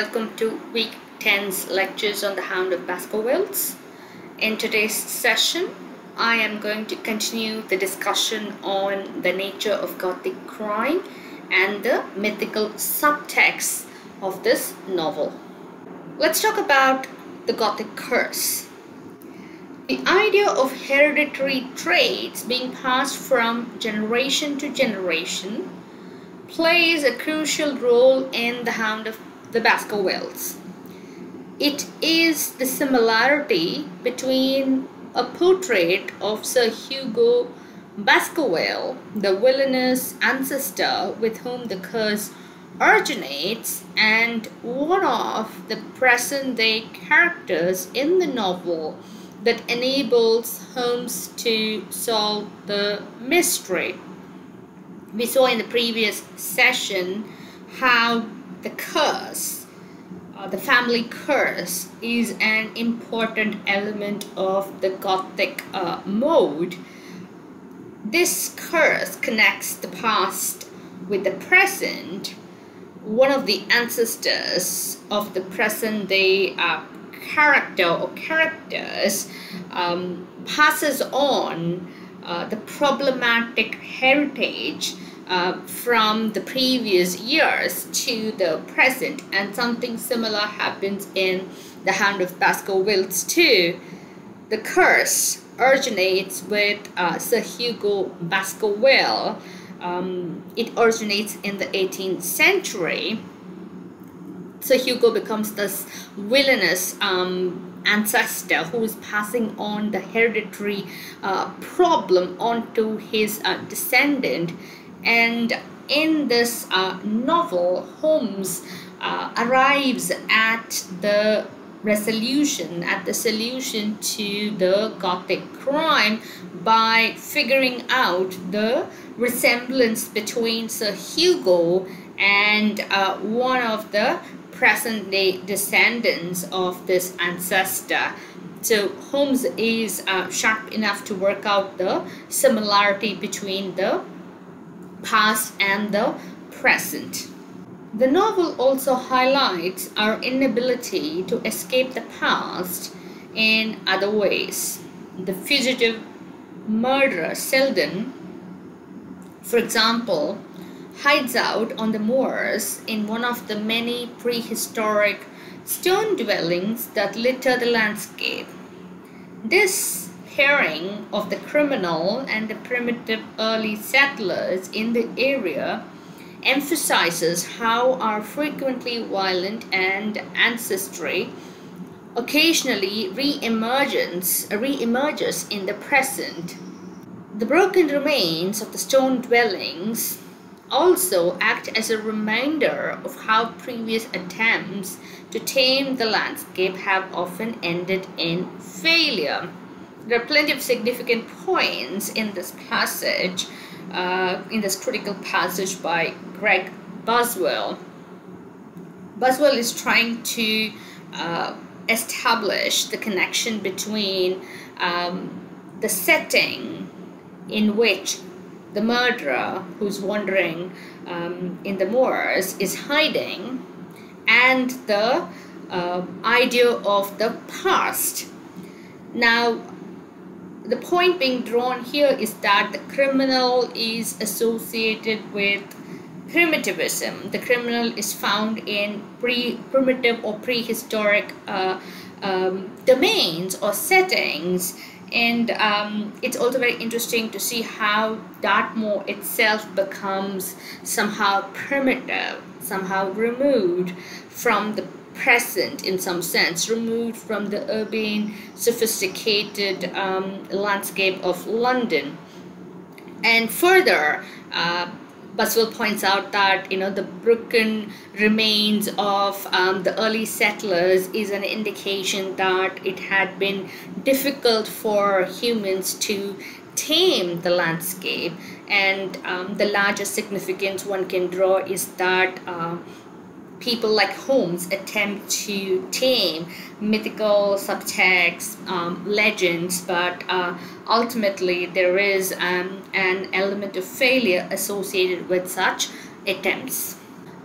welcome to week 10's lectures on the Hound of Baskervilles. In today's session, I am going to continue the discussion on the nature of Gothic crime and the mythical subtext of this novel. Let's talk about the Gothic curse. The idea of hereditary traits being passed from generation to generation plays a crucial role in the Hound of the Baskervilles. It is the similarity between a portrait of Sir Hugo Baskerville, the villainous ancestor with whom the curse originates, and one of the present day characters in the novel that enables Holmes to solve the mystery. We saw in the previous session how the curse, uh, the family curse, is an important element of the Gothic uh, mode. This curse connects the past with the present. One of the ancestors of the present day uh, character or characters um, passes on uh, the problematic heritage uh, from the previous years to the present and something similar happens in the Hound of Baskervilles too. The curse originates with uh, Sir Hugo Baskerville. Um, it originates in the 18th century. Sir Hugo becomes this villainous um, ancestor who is passing on the hereditary uh, problem onto his uh, descendant and in this uh, novel, Holmes uh, arrives at the resolution, at the solution to the Gothic crime by figuring out the resemblance between Sir Hugo and uh, one of the present day descendants of this ancestor. So Holmes is uh, sharp enough to work out the similarity between the past and the present. The novel also highlights our inability to escape the past in other ways. The fugitive murderer Selden, for example, hides out on the moors in one of the many prehistoric stone dwellings that litter the landscape. This pairing of the criminal and the primitive early settlers in the area emphasizes how our frequently violent and ancestry occasionally re-emerges, re-emerges in the present. The broken remains of the stone dwellings also act as a reminder of how previous attempts to tame the landscape have often ended in failure there are plenty of significant points in this passage, uh, in this critical passage by Greg Buzwell. Buzwell is trying to uh, establish the connection between um, the setting in which the murderer who's wandering um, in the moors is hiding and the uh, idea of the past. Now, the point being drawn here is that the criminal is associated with primitivism. The criminal is found in pre primitive or prehistoric uh, um, domains or settings. And um, it's also very interesting to see how Dartmoor itself becomes somehow primitive, somehow removed from the present in some sense, removed from the urban, sophisticated um, landscape of London. And further, uh, Buzwell points out that you know the broken remains of um, the early settlers is an indication that it had been difficult for humans to tame the landscape and um, the largest significance one can draw is that uh, people like Holmes attempt to tame mythical subtexts, um, legends, but uh, ultimately there is um, an element of failure associated with such attempts.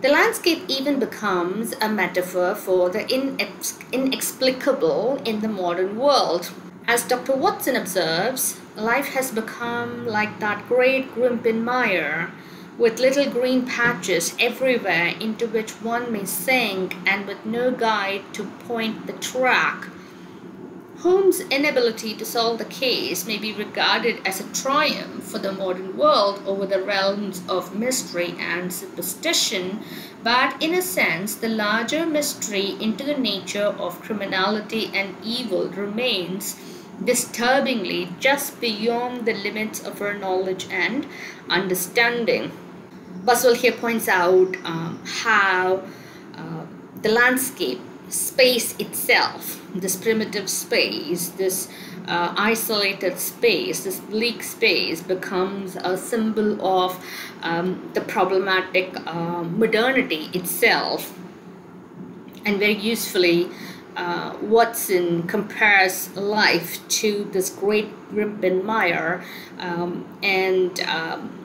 The landscape even becomes a metaphor for the inex- inexplicable in the modern world. As Dr. Watson observes, life has become like that great Grimpen mire, with little green patches everywhere into which one may sink and with no guide to point the track. Holmes' inability to solve the case may be regarded as a triumph for the modern world over the realms of mystery and superstition, but in a sense, the larger mystery into the nature of criminality and evil remains disturbingly just beyond the limits of our knowledge and understanding. Buzwell here points out um, how uh, the landscape space itself, this primitive space, this uh, isolated space, this bleak space becomes a symbol of um, the problematic uh, modernity itself. And very usefully, uh, Watson compares life to this great Grimpen mire, um, and um,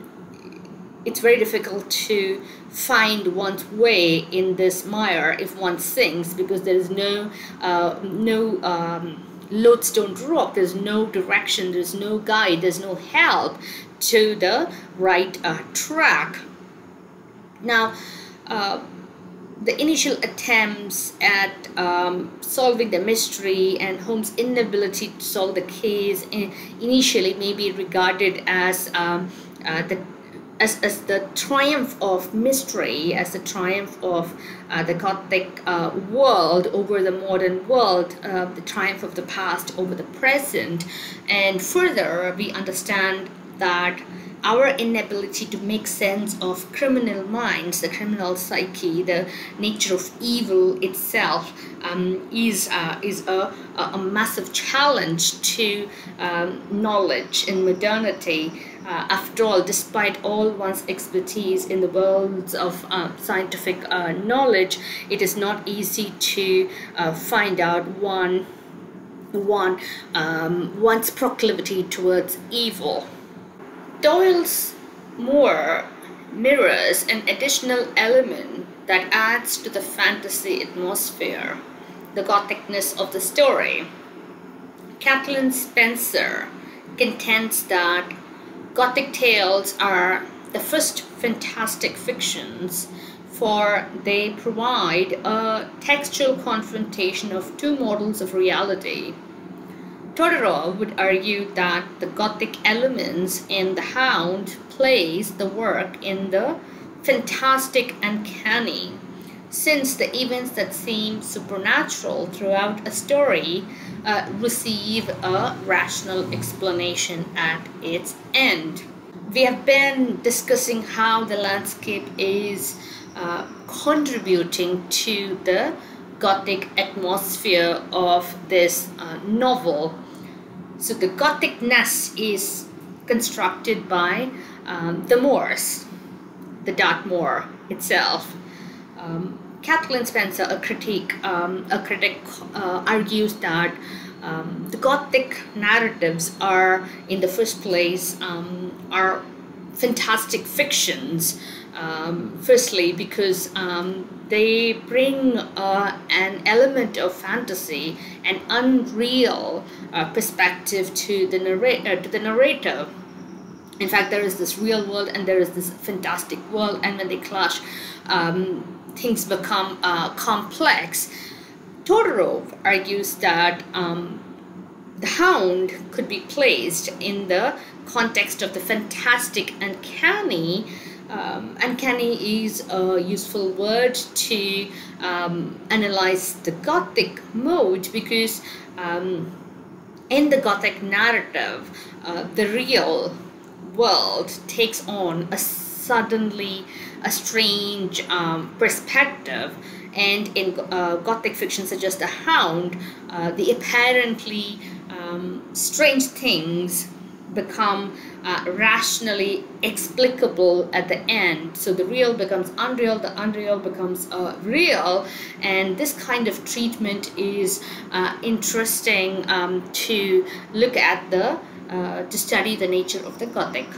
it's very difficult to find one's way in this mire if one sinks because there is no uh, no um, lodestone rock there's no direction there's no guide there's no help to the right uh, track. Now uh, the initial attempts at um, solving the mystery and Holmes' inability to solve the case initially may be regarded as um, uh, the as, as the triumph of mystery, as the triumph of uh, the Gothic uh, world over the modern world, uh, the triumph of the past over the present. And further, we understand that our inability to make sense of criminal minds, the criminal psyche, the nature of evil itself, um, is uh, is a, a massive challenge to um, knowledge in modernity. Uh, after all, despite all one's expertise in the worlds of uh, scientific uh, knowledge, it is not easy to uh, find out one one um, one's proclivity towards evil. Doyle's Moor mirrors an additional element that adds to the fantasy atmosphere, the gothicness of the story. Kathleen Spencer contends that Gothic tales are the first fantastic fictions for they provide a textual confrontation of two models of reality Todorov would argue that the Gothic elements in The Hound place the work in the fantastic uncanny, since the events that seem supernatural throughout a story uh, receive a rational explanation at its end. We have been discussing how the landscape is uh, contributing to the Gothic atmosphere of this uh, novel. So the Gothicness is constructed by um, the Moors, the Dartmoor itself. Um, Kathleen Spencer, a critic, um, a critic uh, argues that um, the Gothic narratives are, in the first place, um, are fantastic fictions. Um, firstly, because um, they bring uh, an element of fantasy, an unreal uh, perspective to the narrator. To the narrator. In fact, there is this real world and there is this fantastic world, and when they clash, um, things become uh, complex. Todorov argues that um, the hound could be placed in the context of the fantastic uncanny um, uncanny is a useful word to um, analyze the Gothic mode because um, in the Gothic narrative, uh, the real world takes on a suddenly a strange um, perspective. And in uh, Gothic fiction, such as The Hound, uh, the apparently um, strange things become uh, rationally explicable at the end. So the real becomes unreal, the unreal becomes uh, real, and this kind of treatment is uh, interesting um, to look at the uh, to study the nature of the Gothic.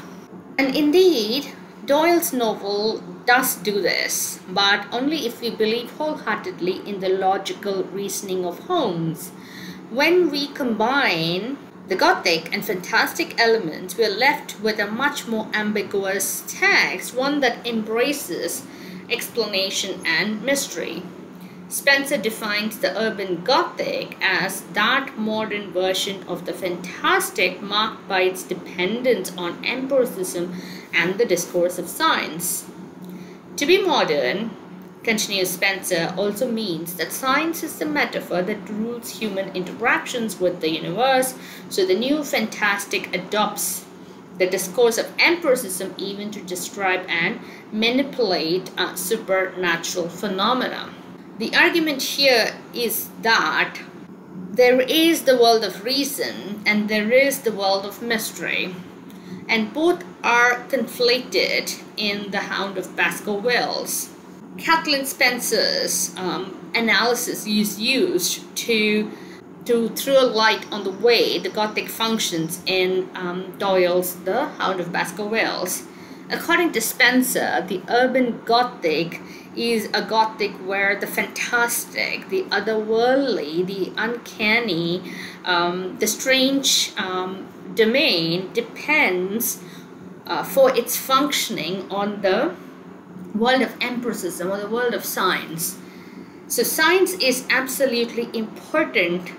And indeed, Doyle's novel does do this, but only if we believe wholeheartedly in the logical reasoning of Holmes. When we combine the Gothic and fantastic elements, were left with a much more ambiguous text, one that embraces explanation and mystery. Spencer defines the urban Gothic as that modern version of the fantastic marked by its dependence on empiricism and the discourse of science. To be modern, continues Spencer, also means that science is the metaphor that rules human interactions with the universe, so the new fantastic adopts the discourse of empiricism even to describe and manipulate supernatural phenomena. The argument here is that there is the world of reason and there is the world of mystery and both are conflated in The Hound of Baskervilles. Kathleen Spencer's um, analysis is used to to throw a light on the way the Gothic functions in um, Doyle's The Hound of Baskervilles. According to Spencer, the urban Gothic is a Gothic where the fantastic, the otherworldly, the uncanny, um, the strange um, domain depends uh, for its functioning on the world of empiricism or the world of science. So science is absolutely important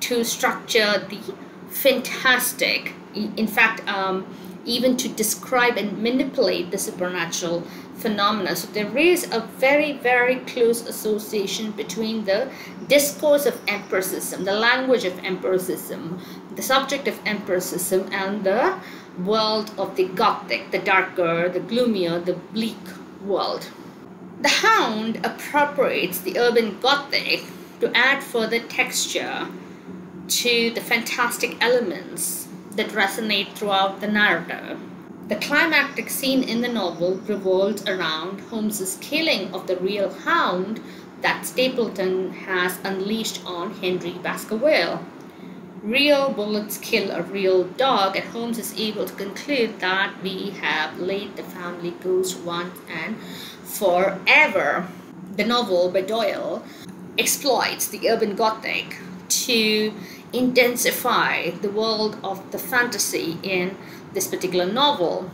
to structure the fantastic. In fact, um, even to describe and manipulate the supernatural phenomena. So there is a very, very close association between the discourse of empiricism, the language of empiricism, the subject of empiricism, and the world of the Gothic, the darker, the gloomier, the bleak world. The Hound appropriates the urban Gothic to add further texture to the fantastic elements that resonate throughout the narrative. The climactic scene in the novel revolves around Holmes's killing of the real hound that Stapleton has unleashed on Henry Baskerville. Real bullets kill a real dog, and Holmes is able to conclude that we have laid the family ghost once and forever. The novel by Doyle exploits the urban Gothic to intensify the world of the fantasy in this particular novel.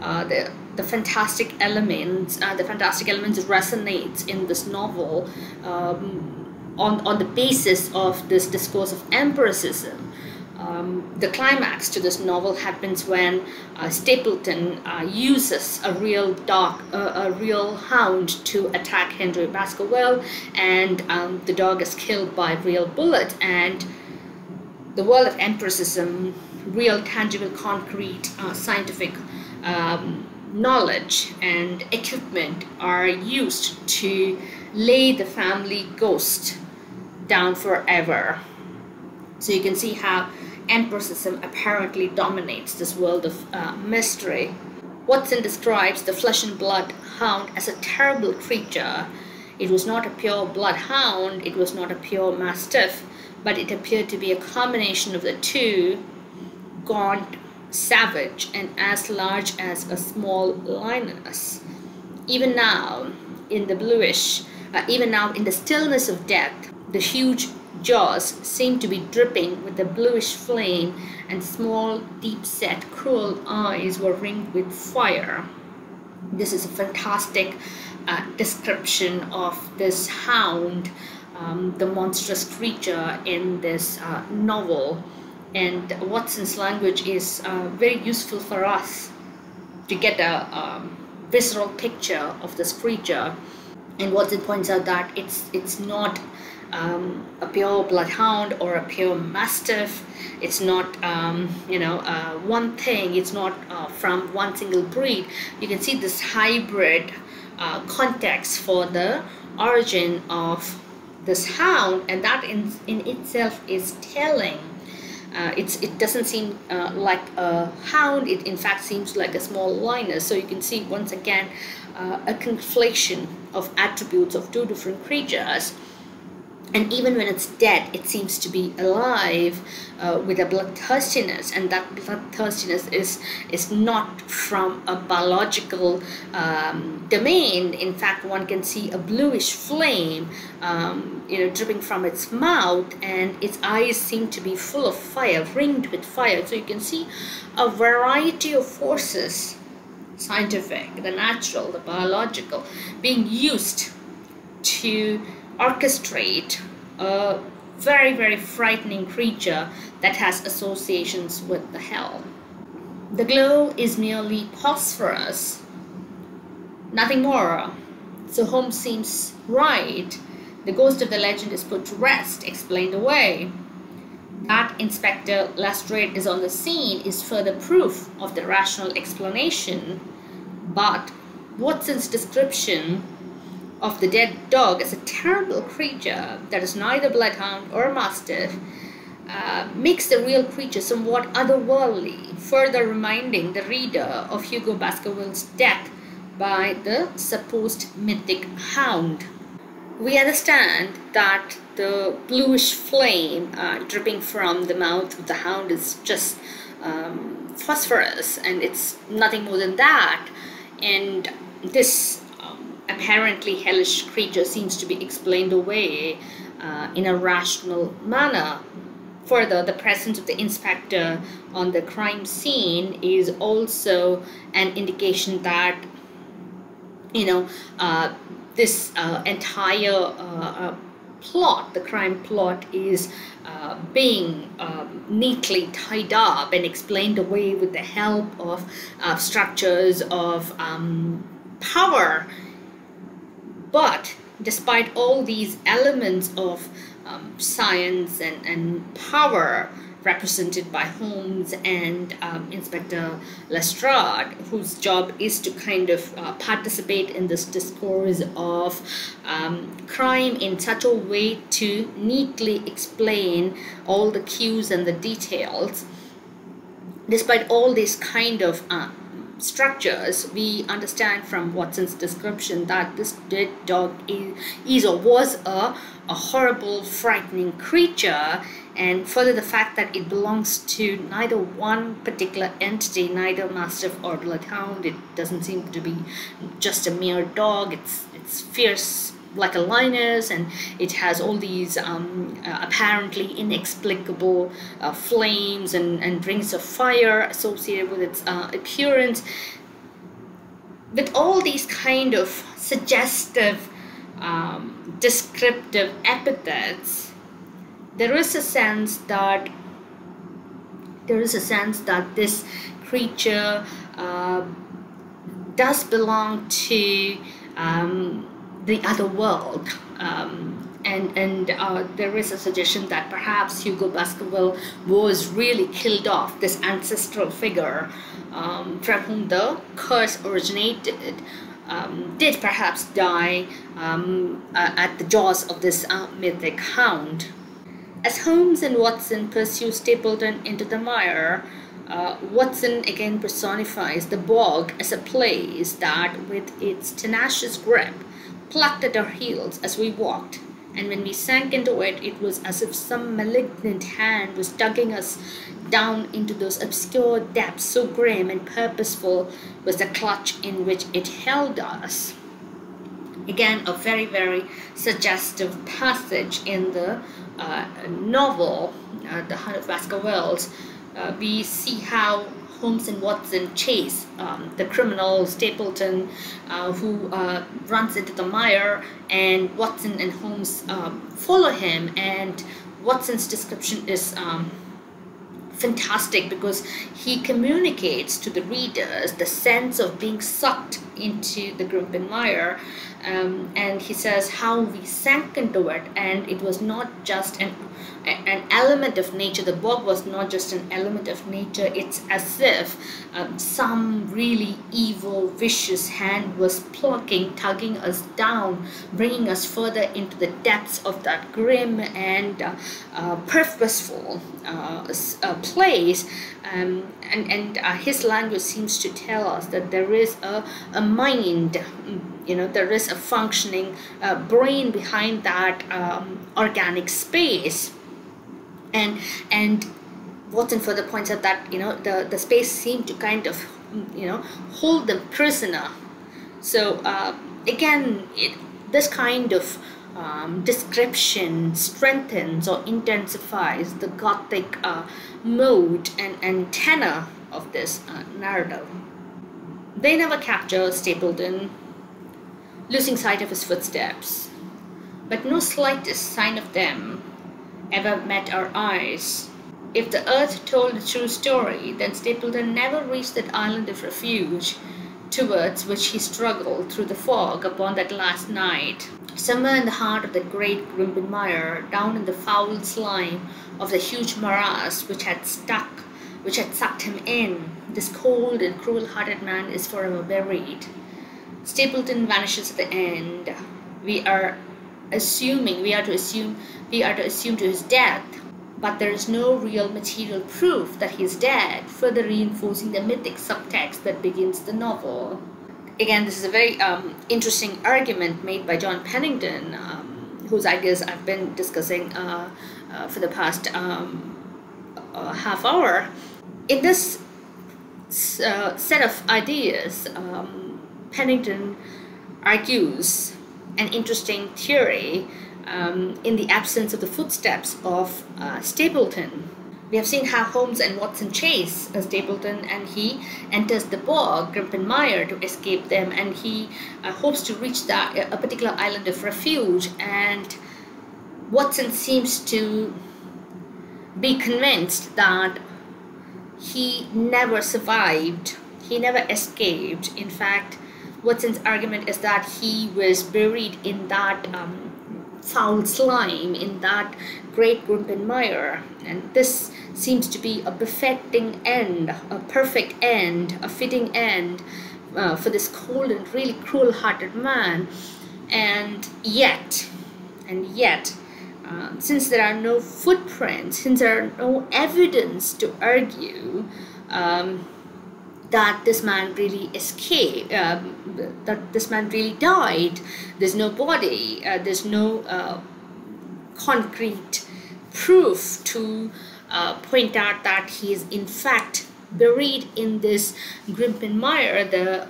Uh, the the fantastic elements, uh, the fantastic elements resonates in this novel um, on on the basis of this discourse of empiricism. Um, the climax to this novel happens when uh, Stapleton uh, uses a real dog, uh, a real hound to attack Henry Baskerville, and um, the dog is killed by a real bullet. And the world of empiricism, real, tangible, concrete, uh, scientific um, knowledge and equipment are used to lay the family ghost down forever. So you can see how empiricism apparently dominates this world of uh, mystery. Watson describes the flesh and blood hound as a terrible creature. It was not a pure bloodhound, it was not a pure mastiff, but it appeared to be a combination of the two gaunt, savage, and as large as a small lioness. Even now, in the bluish, uh, even now in the stillness of death, the huge jaws seemed to be dripping with a bluish flame, and small, deep set, cruel eyes were ringed with fire. This is a fantastic uh, description of this hound um, the monstrous creature in this uh, novel. And Watson's language is uh, very useful for us to get a um, visceral picture of this creature. And Watson points out that it's it's not um, a pure bloodhound or a pure mastiff. It's not, um, you know, uh, one thing. It's not uh, from one single breed. You can see this hybrid uh, context for the origin of this hound and that in, in itself is telling uh, it doesn't seem uh, like a hound it in fact seems like a small lioness so you can see once again uh, a conflation of attributes of two different creatures and even when it's dead, it seems to be alive uh, with a bloodthirstiness, and that bloodthirstiness is is not from a biological um, domain. In fact, one can see a bluish flame, um, you know, dripping from its mouth, and its eyes seem to be full of fire, ringed with fire. So you can see a variety of forces, scientific, the natural, the biological, being used to orchestrate a very, very frightening creature that has associations with the hell. The glow is merely phosphorus, nothing more. So Holmes seems right. The ghost of the legend is put to rest, explained away. That Inspector Lestrade is on the scene is further proof of the rational explanation. But Watson's description of the dead dog as a terrible creature that is neither bloodhound or mastiff uh, makes the real creature somewhat otherworldly, further reminding the reader of Hugo Baskerville's death by the supposed mythic hound. We understand that the bluish flame uh, dripping from the mouth of the hound is just um, phosphorus and it's nothing more than that. And this apparently hellish creature seems to be explained away uh, in a rational manner. Further, the presence of the inspector on the crime scene is also an indication that, you know, uh, this uh, entire uh, uh, plot, the crime plot, is uh, being um, neatly tied up and explained away with the help of structures of um, power but despite all these elements of um, science and, and power represented by Holmes and um, Inspector Lestrade, whose job is to kind of uh, participate in this discourse of um, crime in such a way to neatly explain all the cues and the details. Despite all this kind of uh, structures, we understand from Watson's description that this dead dog is, is or was a, a horrible, frightening creature, and further the fact that it belongs to neither one particular entity, neither mastiff or bloodhound. It doesn't seem to be just a mere dog. It's it's fierce like a lioness and it has all these um, uh, apparently inexplicable uh, flames and, and rings of fire associated with its uh, appearance. With all these kind of suggestive um, descriptive epithets there is a sense that there is a sense that this creature uh, does belong to um, the other world. Um, and and uh, there is a suggestion that perhaps Hugo Baskerville was really killed off, this ancestral figure um, from whom the curse originated. Um, did perhaps die um, uh, at the jaws of this uh, mythic hound. As Holmes and Watson pursue Stapleton into the mire, uh, Watson again personifies the bog as a place that, with its tenacious grip, plucked at our heels as we walked, and when we sank into it, it was as if some malignant hand was tugging us down into those obscure depths, so grim and purposeful was the clutch in which it held us. Again, a very, very suggestive passage in the uh, novel, uh, The Hound of Baskervilles. Uh, we see how Holmes and Watson chase um, the criminal Stapleton uh, who uh, runs into the mire and Watson and Holmes um, follow him and Watson's description is um, fantastic because he communicates to the readers the sense of being sucked into the Grimpen mire um, and he says how we sank into it and it was not just an an element of nature. The bog was not just an element of nature. It's as if um, some really evil vicious hand was plucking tugging us down bringing us further into the depths of that grim and uh, uh, purposeful uh, uh place. Um, and, and uh, his language seems to tell us that there is a, a mind you know there is a functioning uh, brain behind that um, organic space. And and Watson further points out that you know the the space seemed to kind of you know hold them prisoner. So uh, again it, this kind of um, description strengthens or intensifies the gothic uh, mode and, tenor of this uh, narrative. They never capture stapleton losing sight of his footsteps but no slightest sign of them ever met our eyes if the earth told a true story, then Stapleton never reached that island of refuge towards which he struggled through the fog upon that last night. Somewhere in the heart of that great Grimpen Mire, down in the foul slime of the huge morass which had stuck, which had sucked him in, this cold and cruel-hearted man is forever buried. Stapleton vanishes at the end. We are assuming, we are to assume, we are to assume to his death but there is no real material proof that he is dead, further reinforcing the mythic subtext that begins the novel. Again, this is a very um, interesting argument made by John Pennington, um, whose ideas I've been discussing uh, uh, for the past um, uh, half hour. In this uh, set of ideas, um, Pennington argues an interesting theory um, in the absence of the footsteps of uh, Stapleton. We have seen how Holmes and Watson chase uh, Stapleton and he enters the bog, Grimpen Mire to escape them and he uh, hopes to reach that, a particular island of refuge and Watson seems to be convinced that he never survived, he never escaped. In fact, Watson's argument is that he was buried in that um, foul slime in that great Grimpen mire. And this seems to be a befitting end, a perfect end, a fitting end uh, for this cold and really cruel-hearted man. And yet, and yet, uh, since there are no footprints, since there are no evidence to argue um, that this man really escaped, um, that this man really died. There's no body, uh, there's no uh, concrete proof to uh, point out that he is in fact buried in this Grimpen mire. The,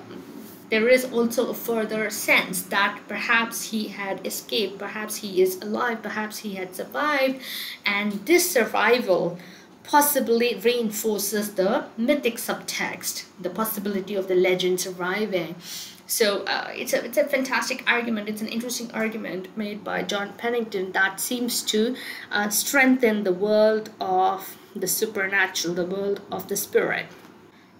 there is also a further sense that perhaps he had escaped, perhaps he is alive, perhaps he had survived, and this survival possibly reinforces the mythic subtext, the possibility of the legend surviving. So uh, it's, a, it's a fantastic argument. It's an interesting argument made by John Pennington that seems to uh, strengthen the world of the supernatural, the world of the spirit.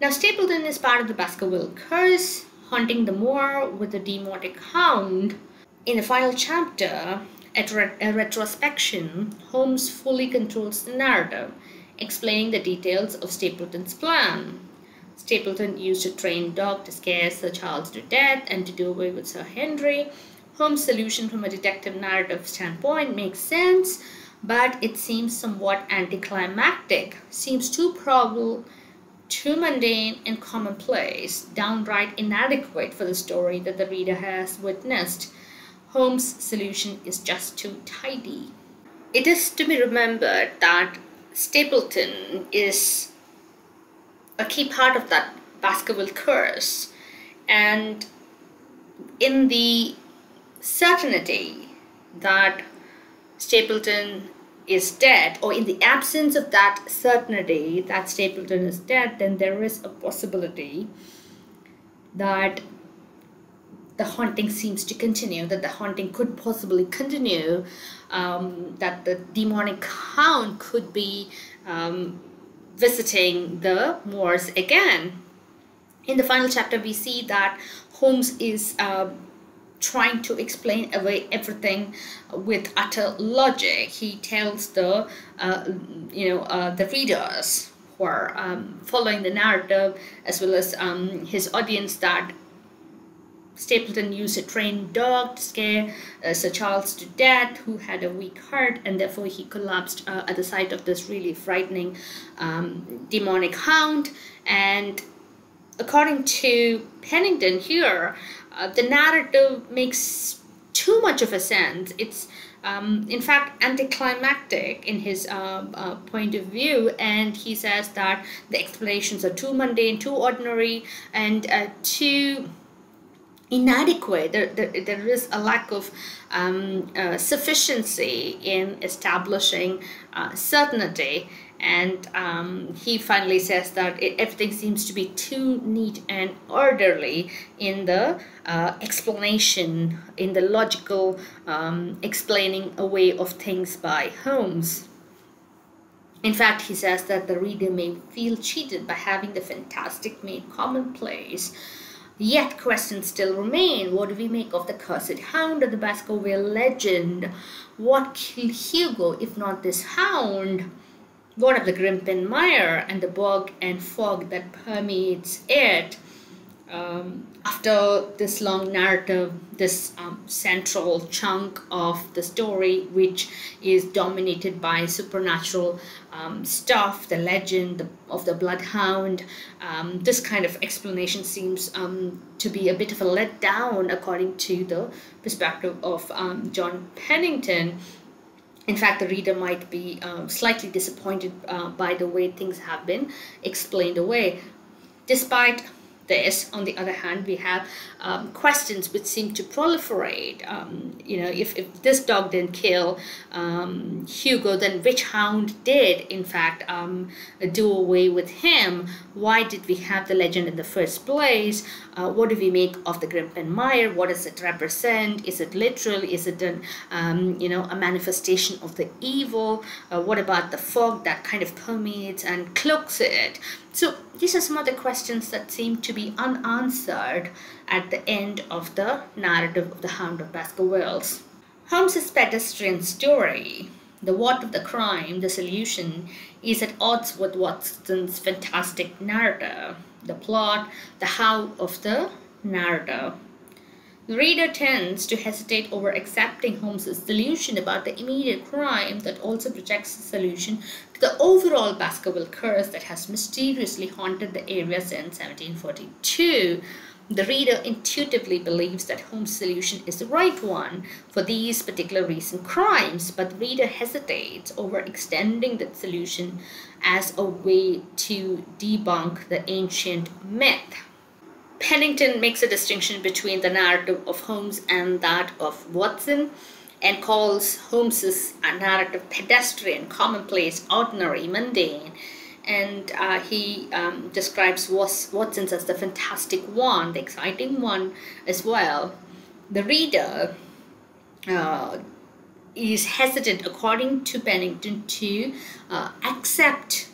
Now, Stapleton is part of the Baskerville curse, haunting the moor with a demonic hound. In the final chapter, at re a retrospection, Holmes fully controls the narrative explaining the details of Stapleton's plan. Stapleton used a trained dog to scare Sir Charles to death and to do away with Sir Henry. Holmes' solution from a detective narrative standpoint makes sense, but it seems somewhat anticlimactic, seems too probable, too mundane and commonplace, downright inadequate for the story that the reader has witnessed. Holmes' solution is just too tidy. It is to be remembered that Stapleton is a key part of that Baskerville curse. And in the certainty that Stapleton is dead, or in the absence of that certainty that Stapleton is dead, then there is a possibility that the haunting seems to continue, that the haunting could possibly continue, um, that the demonic hound could be um, visiting the moors again. In the final chapter, we see that Holmes is uh, trying to explain away everything with utter logic. He tells the, uh, you know, uh, the readers who are um, following the narrative as well as um, his audience that Stapleton used a trained dog to scare uh, Sir Charles to death, who had a weak heart, and therefore he collapsed uh, at the sight of this really frightening um, demonic hound. And according to Pennington here, uh, the narrative makes too much of a sense. It's um, in fact anticlimactic in his uh, uh, point of view, and he says that the explanations are too mundane, too ordinary, and uh, too inadequate. There, there, there is a lack of um, uh, sufficiency in establishing uh, certainty and um, he finally says that it, everything seems to be too neat and orderly in the uh, explanation, in the logical um, explaining away of things by Holmes. In fact, he says that the reader may feel cheated by having the fantastic made commonplace. Yet questions still remain. What do we make of the cursed hound of the Baskerville legend? What killed Hugo if not this hound? what of the Grimpen Mire and the bog and fog that permeates it? Um, after this long narrative, this um, central chunk of the story, which is dominated by supernatural um, stuff, the legend of the bloodhound, um, this kind of explanation seems um, to be a bit of a letdown according to the perspective of um, John Pennington in fact, the reader might be slightly disappointed uh, by the way things have been explained away. Despite this, on the other hand, we have um, questions which seem to proliferate. Um, you know, if, if this dog didn't kill um, Hugo, then which hound did, in fact, um, do away with him? Why did we have the legend in the first place? Uh, what do we make of the Grimpen Mire? What does it represent? Is it literal? Is it an, um, you know, a manifestation of the evil? Uh, what about the fog that kind of permeates and cloaks it? So these are some of the questions that seem to be unanswered at the end of the narrative of the Hound of Baskervilles. Holmes's pedestrian story, the what of the crime, the solution, is at odds with Watson's fantastic narrative, the plot, the how of the narrative. The reader tends to hesitate over accepting Holmes's solution about the immediate crime that also projects the solution to the overall Baskerville curse that has mysteriously haunted the area since 1742. The reader intuitively believes that Holmes' solution is the right one for these particular recent crimes, but the reader hesitates over extending that solution as a way to debunk the ancient myth. Pennington makes a distinction between the narrative of Holmes and that of Watson and calls Holmes's narrative pedestrian, commonplace, ordinary, mundane. And uh, he um, describes Watson's as the fantastic one, the exciting one as well. The reader uh, is hesitant, according to Pennington, to uh, accept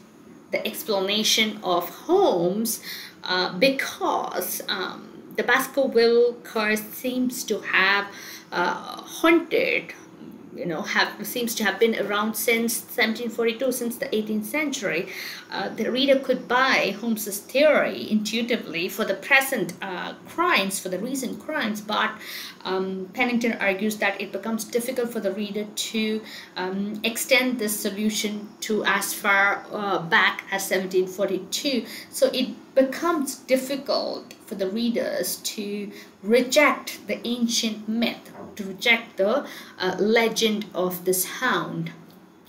the explanation of Holmes uh, because um, the Baskerville curse seems to have uh, haunted you know have seems to have been around since 1742 since the 18th century uh, the reader could buy holmes's theory intuitively for the present uh, crimes for the recent crimes but um, pennington argues that it becomes difficult for the reader to um, extend this solution to as far uh, back as 1742 so it becomes difficult for the readers to reject the ancient myth, to reject the uh, legend of this hound.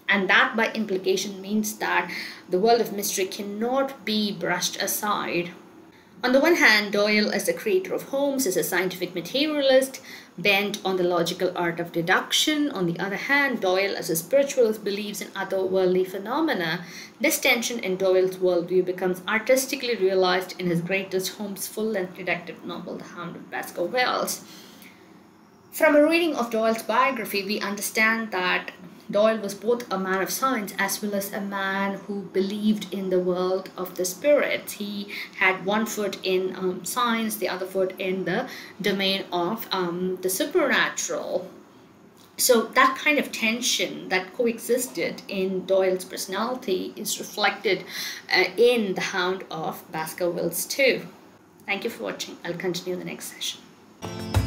And that by implication means that the world of mystery cannot be brushed aside. On the one hand, Doyle, as the creator of Holmes, is a scientific materialist bent on the logical art of deduction. On the other hand, Doyle, as a spiritualist, believes in otherworldly phenomena. This tension in Doyle's worldview becomes artistically realized in his greatest Holmes full-length detective novel, The Hound of Baskervilles. From a reading of Doyle's biography, we understand that Doyle was both a man of science as well as a man who believed in the world of the spirits. He had one foot in um, science, the other foot in the domain of um, the supernatural. So that kind of tension that coexisted in Doyle's personality is reflected uh, in The Hound of Baskervilles too. Thank you for watching. I'll continue the next session.